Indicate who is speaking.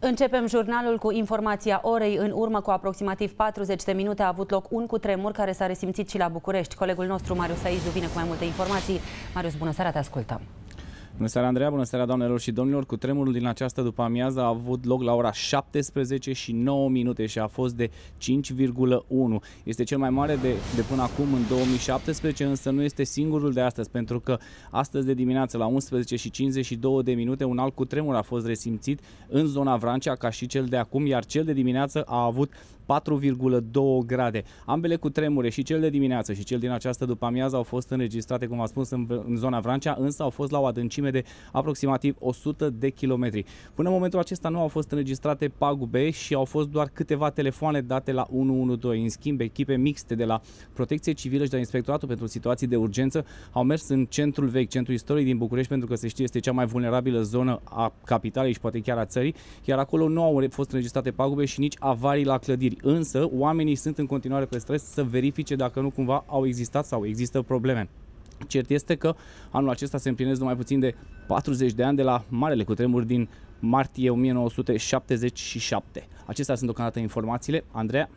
Speaker 1: Începem jurnalul cu informația orei. În urmă cu aproximativ 40 de minute a avut loc un cutremur care s-a resimțit și la București. Colegul nostru, Marius Aizu, vine cu mai multe informații. Marius, bună seara, te ascultăm.
Speaker 2: Bună seara, Andreea, bună seara, doamnelor și domnilor. Cu tremurul din această după amiază a avut loc la ora 17 și 9 minute și a fost de 5,1. Este cel mai mare de, de până acum în 2017, însă nu este singurul de astăzi, pentru că astăzi de dimineață la 11 și 52 de minute un alt cutremur a fost resimțit în zona Vrancea ca și cel de acum, iar cel de dimineață a avut 4,2 grade. Ambele cu tremure, și cel de dimineață și cel din această după amiază, au fost înregistrate, cum am spus, în, în zona Vrancea, însă au fost la o adâncime de aproximativ 100 de kilometri. Până în momentul acesta nu au fost înregistrate pagube și au fost doar câteva telefoane date la 112. În schimb, echipe mixte de la Protecție Civilă și de la Inspectoratul pentru Situații de Urgență au mers în centrul vechi, centrul istoric din București, pentru că se știe este cea mai vulnerabilă zonă a capitalei și poate chiar a țării, iar acolo nu au fost înregistrate pagube și nici avarii la clădiri însă oamenii sunt în continuare pe stres să verifice dacă nu cumva au existat sau există probleme. Cert este că anul acesta se împlinesc numai puțin de 40 de ani de la marele cutremur din martie 1977. Acestea sunt deocamdată informațiile. Andreea?